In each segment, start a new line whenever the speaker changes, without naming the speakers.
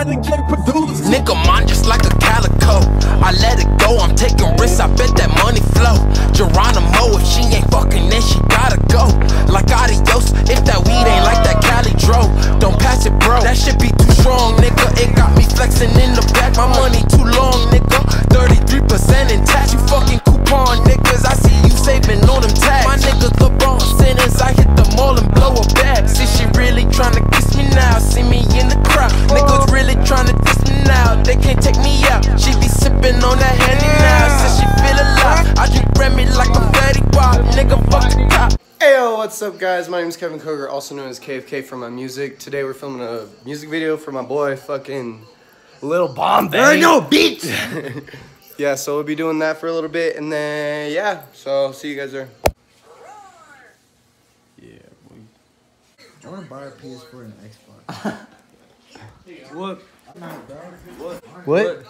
Nigga, mine just like a calico. I let it go, I'm taking risks, I bet that money flow. Geronimo, if she ain't fucking, then she gotta go. Like adios, if that weed ain't like that Cali Dro. Don't pass it, bro. That shit be too strong, nigga. It got me flexing in the back. My money too long, nigga. 33% in tax, You fucking coupon, niggas. I see you saving all them tags. My nigga LeBron sentence, I hit the mall and blow a bag.
What's up, guys? My name is Kevin Koger, also known as KFK from my music. Today we're filming a music video for my boy, fucking Little Bombay.
There no beat.
yeah, so we'll be doing that for a little bit, and then yeah. So see you guys there.
Yeah, I want to buy a PS4 and an Xbox.
What?
What?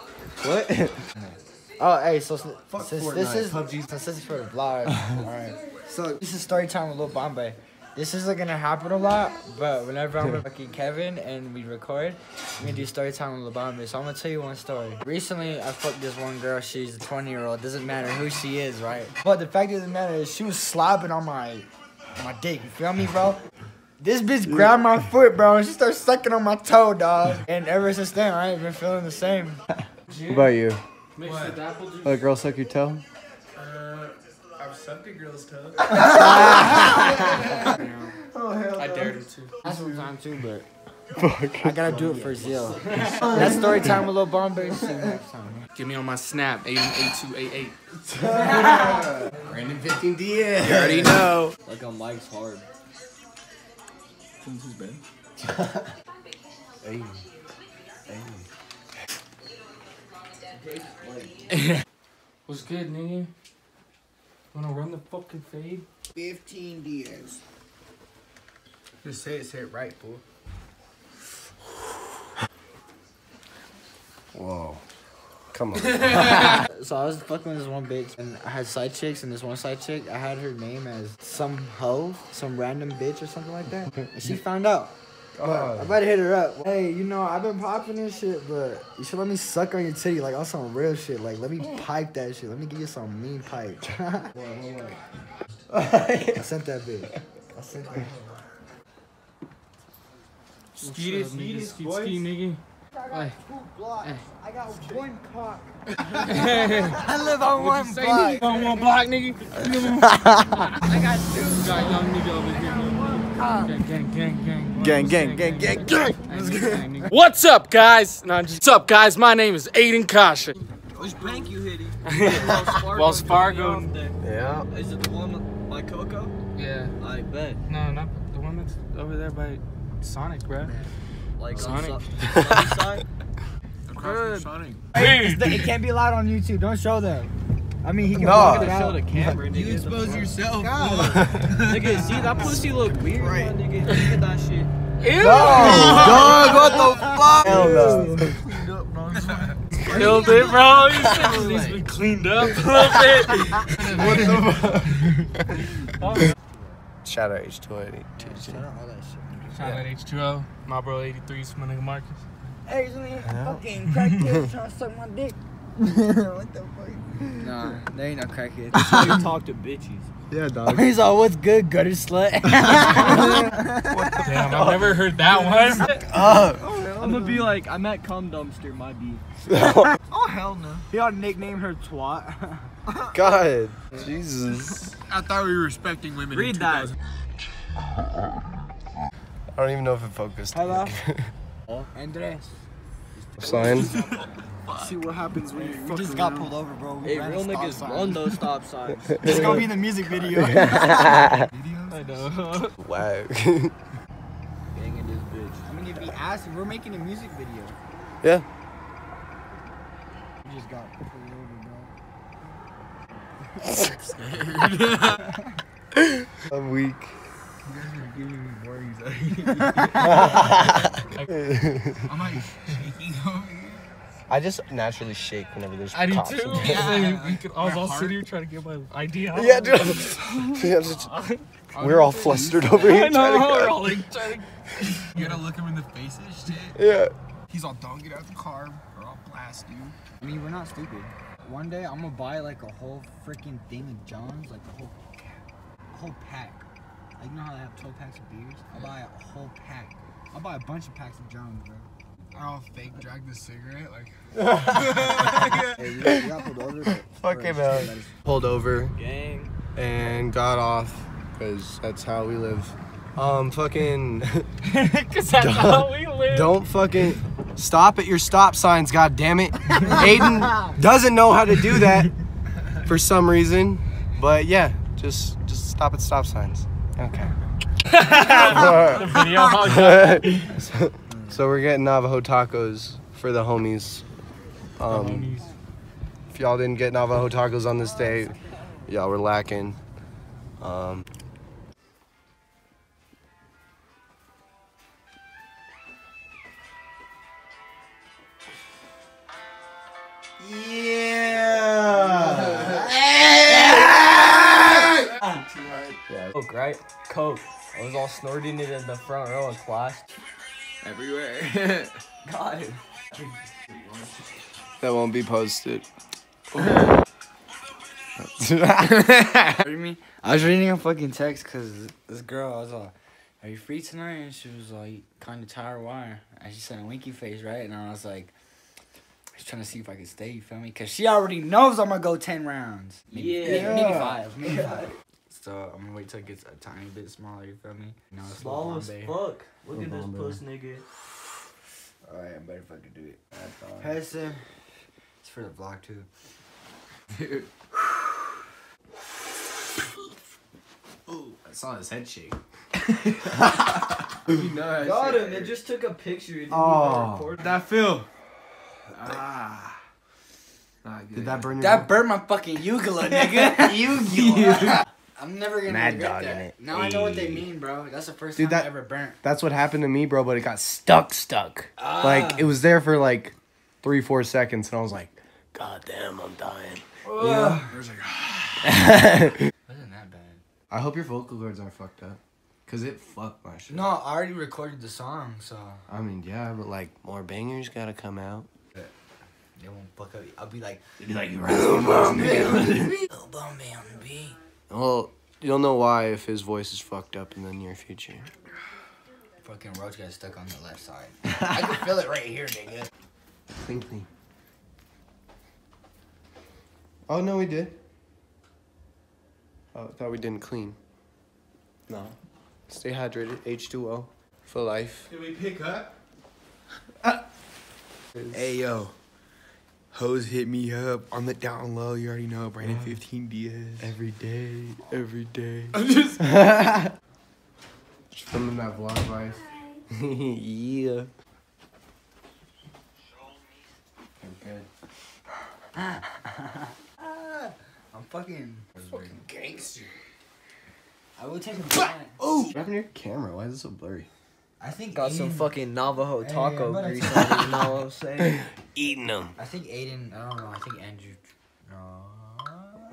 What? oh, hey, so since, since this is
PUBG.
since this is for the vlog, alright. So this is story time with Lil Bombay. This isn't gonna happen a lot, but whenever I'm with fucking Kevin and we record, we're gonna do story time with Lil Bombay. So I'm gonna tell you one story. Recently, I fucked this one girl. She's a 20 year old. Doesn't matter who she is, right? But the fact of the matter is, she was slobbing on my on my dick. You feel me, bro? This bitch grabbed my foot, bro, and she started sucking on my toe, dog. And ever since then, I ain't been feeling the same.
What about you?
Mixed with apple juice.
Let a girl suck your toe?
Uh, I've sucked a girl's toe.
Oh, hell
I dared him to.
That's what time too, but Fuck. I gotta do it for Zeal. That's story time with Lil Bombay. See you next time.
Get me on my snap, 8288.
Brandon 15 Diaz.
You already know.
Like on Mike's hard.
What's good, nigga? Wanna run the fucking fade?
15 Diaz. Just say it, say it right, fool.
Whoa. Come on.
So I was fucking with this one bitch, and I had side chicks, and this one side chick, I had her name as some hoe, some random bitch or something like that. And she found out. But I better hit her up. Hey, you know, I've been popping this shit, but you should let me suck on your titty, like on some real shit. Like, let me pipe that shit. Let me give you some mean pipe. I sent that bitch. I sent that.
Skeet it, skeet it, skeet ski, nigga. Hey.
I got one cock. I live on one
Say
block.
nigga on one block, nigga. I got two. Got young nigga over here. Gang, gang, gang, gang.
gang, gang, gang, gang, gang.
gang. What's up, guys? No, just, what's up, guys? My name is Aiden Kasha.
Which bank you hitting?
Wells Fargo.
Yeah.
Is it the one by Coco?
Yeah.
I bet.
No, not the one that's over there by Sonic, bro.
Like
Sonic.
on Su- Sunny side?
It's the- it can't be loud on YouTube. Don't show them. I mean, he can
No.
block it
Show
out.
the camera, nigga. You expose yourself. nigga, see that pussy look weird, right. nigga. Look at that shit.
Ew!
Dog, what the fuck? Hell no.
Killed it, bro. He said he's been cleaned up a little bit.
Shout out H280.
Shout out H2O, my bro 83's my nigga Marcus.
Hey, isn't he fucking crackhead trying to suck my dick? what the fuck? Nah, there ain't no crackhead.
How you talk to bitches.
Yeah, dog.
He's all, what's good, gutter slut?
Damn, I've never heard that one.
Oh, I'm gonna be like, I'm at cum dumpster, my B.
oh, hell no. He ought to nickname her twat.
God. Jesus.
I thought we were respecting women.
Read that.
I don't even know if it focused.
Hello? Andres.
Sign.
See what happens when you
We just got pulled over, bro. We
Hey,
ran
real niggas
sign.
run those stop signs.
It's gonna be in the music video.
I know.
wow.
Gang in this bitch.
I mean, if he asked, we're making a music video.
yeah.
We just got pulled over, bro.
I'm weak. You guys are giving me worries.
I'm like shaking over here.
I just naturally shake whenever there's
I do too.
in
Yeah. We could, I was all sitting here trying to get my ID out.
Yeah, dude. Yeah, just- we're all flustered over here.
I know. We're all like trying to
You gotta look him in the face and shit.
Yeah.
He's all, don't get out the car or I'll blast you.
I mean, we're not stupid. One day I'm gonna buy like a whole freaking thing of Johns, like a whole, a whole pack. Like you know how they have 12 packs of beers? I'll buy a whole pack. I'll buy a bunch of packs of Johns, bro.
I'll fake drag the cigarette. Like,
Hey, you, you got pulled over.
Fucking hell. Pulled over. Gang. And got off. Because that's how we live. Um, fucking.
Cause that's how we live.
Don't fucking stop at your stop signs, god damn it. Aiden doesn't know how to do that for some reason. But yeah, just just stop at stop signs. Okay.
the Video.
So, so we're getting Navajo tacos for the homies. Um, if y'all didn't get Navajo tacos on this day, y'all were lacking. Um,
Coke, right? Coke. I was all snorting it in the front row of class.
Everywhere.
God.
that won't be posted.
What do? I was reading a fucking text because this girl, I was like, Are you free tonight? And she was like, Kind of tired, why? And she said a winky face, right? And I was like, I was trying to see if I could stay, you feel me? Because she already knows I'm going to go 10 rounds. Maybe,
Yeah.
Maybe five. Maybe five. So I'm going to wait till it gets a tiny bit smaller, you feel me? No, it's
Small as fuck. Look at this puss nigga.
Alright, I'm better fucking do it. Pass it. It's for the vlog, too. Dude.
I saw his head shake.
Got him. It just took a picture. Didn't
Oh.
That feel. Ah. Not good.
Did that burn your
That burnt my fucking uvula, nigga. uvula. I'm never gonna
Mad
regret
dog
that.
in it.
Now I know what they mean, bro. That's the first
Dude,
time
that-
I ever burnt.
That's what happened to me, bro, but it got stuck, stuck.
Ah.
Like, it was there for like three, four seconds, and I was like, God damn, I'm dying.
There's like,
Wasn't that bad?
I hope your vocal cords aren't fucked up. Because it fucked my shit.
No, I already recorded the song, so
I mean, yeah, but like, more bangers gotta come out.
they won't fuck up. I'll be like,
Be like,
"Lil Bombay on the beat."
Well, you'll know why if his voice is fucked up in the near future.
Fucking roach got stuck on the left side. I can feel it right here, nigga.
Clean, clean. Oh, no, we did. Oh, I thought we didn't clean. No. Stay hydrated. H2O. For life.
did we pick up?
Hey yo, hoes hit me up on the down low. You already know Brandon 15 Diaz.
Every day. Every day.
I'm just.
Just filming that vlog life. yeah.
I'm good. I'm fucking.
Fucking gangster.
I will take a back.
Oh! What happened to your camera? Why is it so blurry?
I think
Got some fucking Navajo taco
I'm
grease on it, you know what I'm saying?
Eating them.
I think Aiden. I don't know. I think Andrew. No.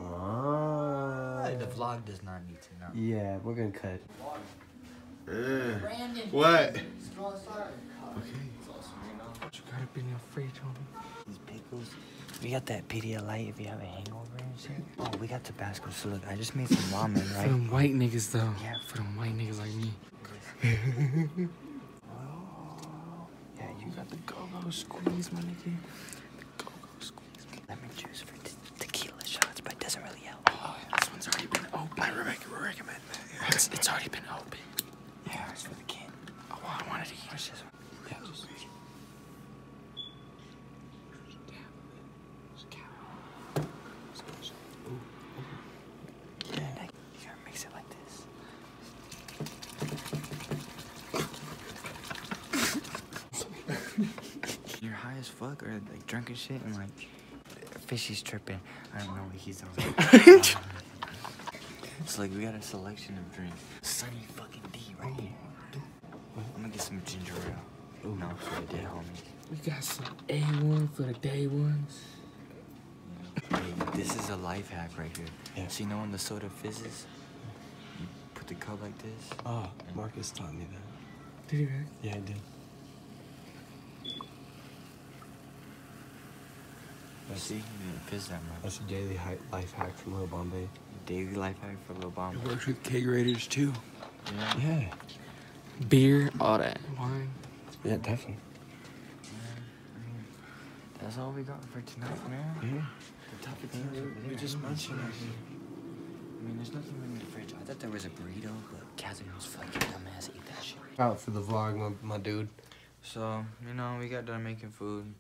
Oh.
The vlog does not need to know.
Yeah, we're gonna cut.
Brandon.
What?
These pickles. We got that Pedialyte if you have a hangover and shit. Oh, we got Tabasco. So look, I just made some ramen, right?
For
right?
them white niggas though.
Yeah.
For them white niggas like me.
Yeah, you got the go-go squeeze, my nigga. The go-go squeeze. Lemon juice for te- tequila shots, but it doesn't really help.
Oh, this one's already been open. I recommend that. It's, it's already been open.
Yeah, it's for the kid.
Oh, well, I wanted to eat
What's this one?
Yeah, just-
Yeah, like, you gotta mix it like this. You're high as fuck or like drunk as shit and like fishy's tripping. I don't know what he's on. so like we got a selection of drinks. Sunny fucking D right here. I'm gonna get some ginger ale. No, for the dead homies.
We got some A1 for the day ones.
Hey, this is a life hack right here. Yeah. So you know when the soda fizzes, you put the cup like this.
Oh, Marcus taught me that.
Did he really?
Yeah, I did.
See, you didn't piss that much.
That's a daily hi- life hack from Lil Bombay.
Daily life hack from Lil Bombay.
It works with keg raiders too.
Yeah.
Yeah.
Beer, all that. Wine.
Yeah, definitely.
That's all we got for tonight, man.
Yeah.
The topic things over.
We just mentioned it.
I mean, there's nothing in the fridge. I thought there was a burrito, but Catherine's fucking dumbass Eat that shit.
Out for the vlog, my, my dude.
So, you know, we got done making food.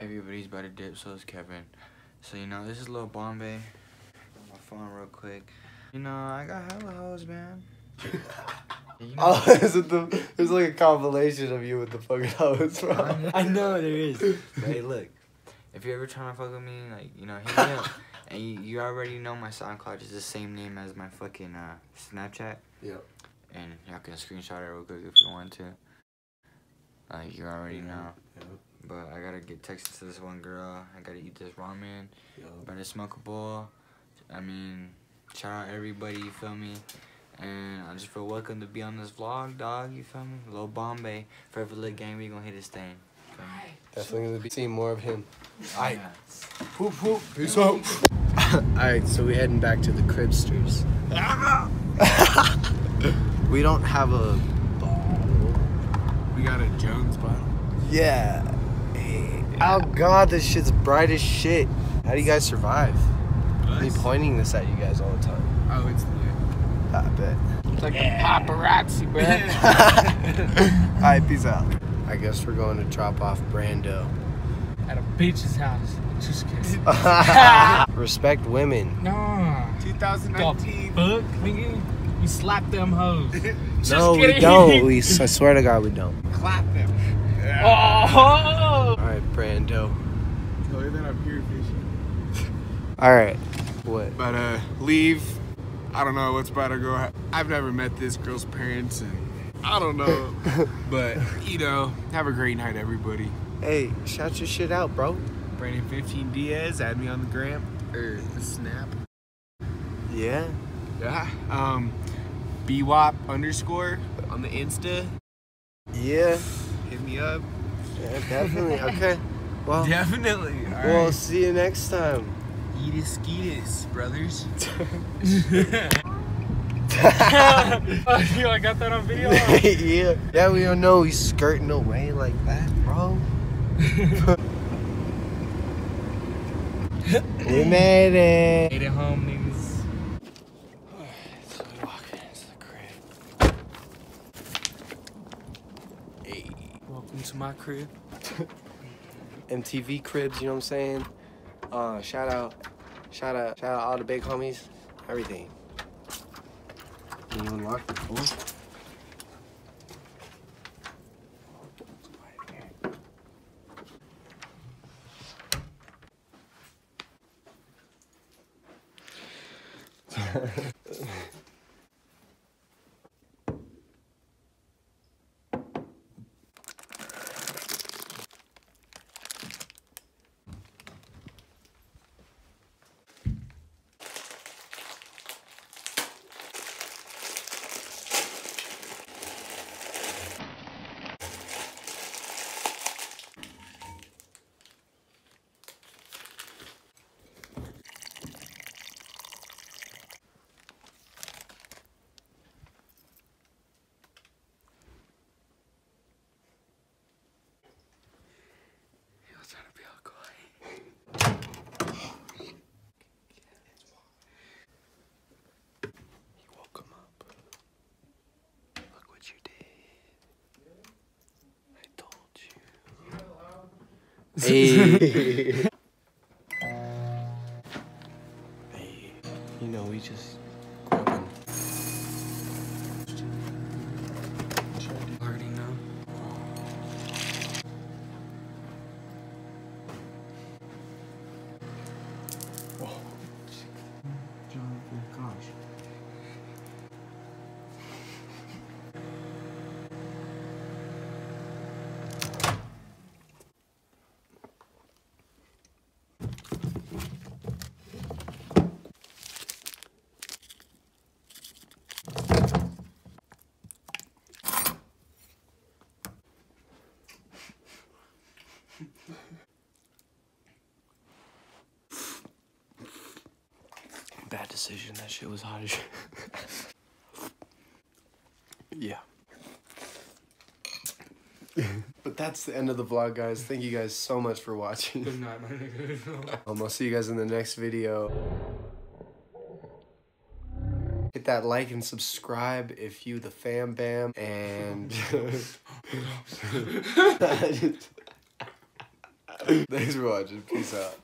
Everybody's about to dip, so is Kevin. So, you know, this is Little Bombay. Got my phone real quick. You know, I got hella hoes, man. You know,
Oh, is it the? There's like a compilation of you with the fucking hose, bro.
I know there is. But hey, look. If you're ever trying to fuck with me, like, you know, hit me up. And you, you already know my SoundCloud is the same name as my fucking uh, Snapchat.
Yep.
And y'all can screenshot it real quick if you want to. Like, you already know.
Yep.
But I gotta get texted to this one girl. I gotta eat this ramen.
Yep.
Better smoke a bowl. I mean, shout out everybody, you feel me? And I just feel welcome to be on this vlog, dog, you feel me? Lil Bombay, Forever Lit Gang, we gonna hit his thing.
Definitely gonna be seeing more of him. Alright.
Yeah.
Whoop whoop. Peace out. Alright, so we're heading back to the Cribsters. we don't have a
We got a Jones bottle.
Yeah. Hey. Oh god, this shit's bright as shit. How do you guys survive? Me pointing this at you guys all the time.
Oh, it's the.
I bet.
It's like a paparazzi, bro.
Alright, peace out. I guess we're going to drop off Brando.
At a bitch's house. Just kidding.
Respect women.
no.
2019.
Fuck, nigga. We slap them hoes. Just
no, we don't. We, I swear to God, we don't.
Clap them.
Oh!
Brando.
Tell her that I'm here fishing.
Alright. What?
But uh, leave. I don't know what's about to go. I've never met this girl's parents, and I don't know. but you know, have a great night, everybody.
Hey, shout your shit out, bro.
Brandon 15 Diaz, add me on the gram or the snap.
Yeah.
Yeah. Um, BWAP underscore on the Insta.
Yeah.
Hit me up.
Yeah, definitely. Okay. Well,
Definitely. All
we'll
right.
see you next time.
Eatus skeetus, brothers.
Yo, I got that on video.
yeah. Yeah, we don't know he's skirting away like that, bro. we made it.
Made it home, niggas.
So we walk into the crib. Hey.
Welcome to my crib.
MTV cribs, you know what I'm saying? Uh, shout out, shout out, shout out all the big homies, everything. Can you unlock the door? Hey. bad decision. That shit was hot as shit. yeah. but that's the end of the vlog, guys. Thank you guys so much for watching.
Good night, my nigga.
Um, I'll see you guys in the next video. Hit that like and subscribe if you the fam bam and thanks for watching. Peace out.